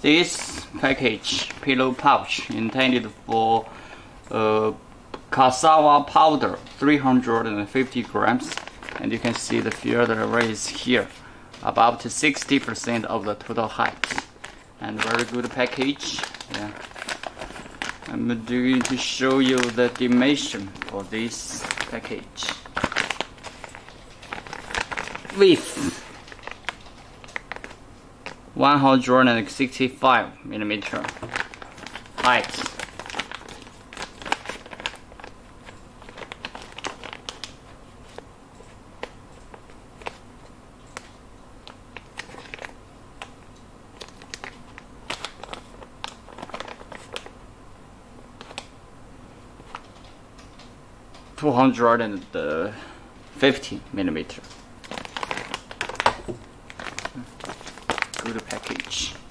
This package pillow pouch intended for uh, cassava powder 350 grams. And you can see the field array is here about 60% of the total height. And very good package. Yeah. I'm going to show you the dimension for this package. Width 165 millimeter height Two hundred and fifty millimeter. Good package.